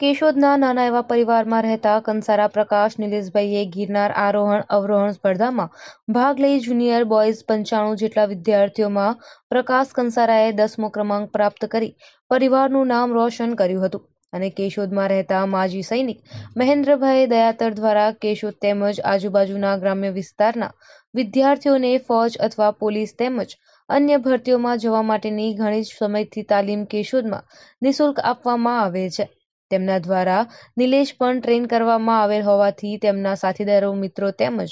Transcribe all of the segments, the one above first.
કેશોદના નાના એવા પરિવારમાં રહેતા કંસારા પ્રકાશ, નિલેશભાઈએ ગિરનાર આરોહણ, અવરોહણ સ્પર્ધામાં ભાગ લઈ જુનિયર બોયઝ પંચાણું જેટલા વિદ્યાર્થીઓમાં પ્રકાશ કંસારાએ દસમો ક્રમાંક પ્રાપ્ત કરી પરિવારનું નામ રોશન કર્યું હતું. અને કેશોદમાં રહેતા માજી સૈનિક મહેન્દ્રભાઈ દયાતર દ્વારા કેશોદ તેમજ આજુબાજુના ગ્રામ્ય વિસ્તારના વિદ્યાર્થીઓને ફોજ અથવા પોલીસ તેમજ અન્ય ભરતીઓમાં જવા માટેની ઘણી જ સમયથી તાલીમ કેશોદમાં નિઃશુલ્ક આપવામાં આવે છે. તેમના દ્વારા નિલેશ પણ ટ્રેન કરવામાં આવેલ હોવાથી તેમના સાથીદારો, મિત્રો તેમજ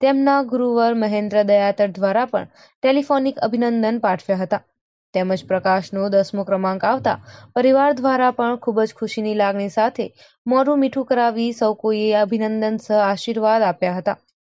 તેમના ગુરુવર મહેન્દ્ર દયાતર દ્વારા પણ ટેલિફોનિક અભિનંદન પાઠવ્યા હતા. તેમજ પ્રકાશનો દસમો ક્રમાંક આવતા પરિવાર દ્વારા પણ ખૂબ જ ખુશીની લાગણી સાથે મોઢું મીઠું કરાવી સૌ કોઈએ અભિનંદન સહ આશીર્વાદ આપ્યા હતા.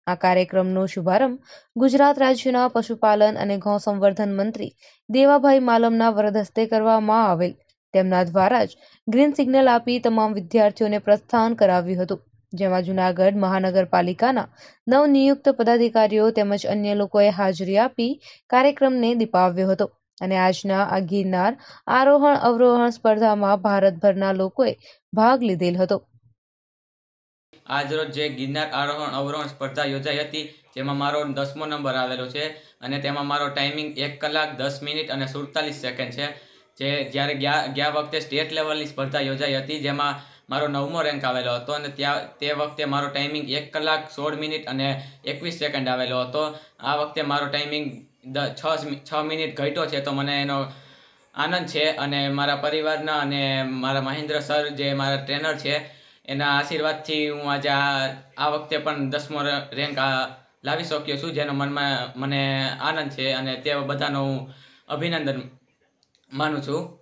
આ કાર્યક્રમનો શુભારંભ ગુજરાત રાજ્યના પશુપાલન અને ગૌ સંવર્ધન મંત્રી દેવાભાઈ માલમના વરદ હસ્તે કરવામાં આવેલ તેમના દ્વારા જ ગ્રીન સિગ્નલ આપી તમામ વિદ્યાર્થીઓને પ્રસ્થાન કરાવ્યું હતું. જેમાં જૂનાગઢ મહાનગરપાલિકાના નવનિયુક્ત પદાધિકારીઓ તેમજ અન્ય લોકોએ હાજરી આપી કાર્યક્રમને દીપાવ્યો હતો. અને આજના આ ગિરનાર આરોહણ અવરોહણ સ્પર્ધામાં ભારતભરના લોકોએ ભાગ લીધેલ હતો. આજરોજ જે ગિરનાર આરોહણ અવરોહણ સ્પર્ધા યોજાઈ હતી, જેમાં મારો દસમો નંબર આવેલો છે અને તેમાં મારો ટાઈમિંગ એક કલાક દસ મિનિટ અને સુડતાલીસ સેકન્ડ છે. જે જ્યારે ગયા ગયા વખતે સ્ટેટ લેવલની સ્પર્ધા યોજાઈ હતી, જેમાં મારો નવમો રેન્ક આવેલો હતો અને ત્યાં, તે વખતે મારો ટાઈમિંગ એક કલાક સોળ મિનિટ અને એકવીસ સેકન્ડ આવેલો હતો. આ વખતે મારો ટાઈમિંગ છ છ મિનિટ ઘટ્યો છે, તો મને એનો આનંદ છે અને મારા પરિવારના અને મારા મહેન્દ્ર સર જે મારા ટ્રેનર છે, એના આશીર્વાદથી હું આજે આ વખતે પણ દસમો રેન્ક લાવી શક્યો છું, જેનો મનમાં, મને આનંદ છે અને તે બધાનો હું અભિનંદન માનું છું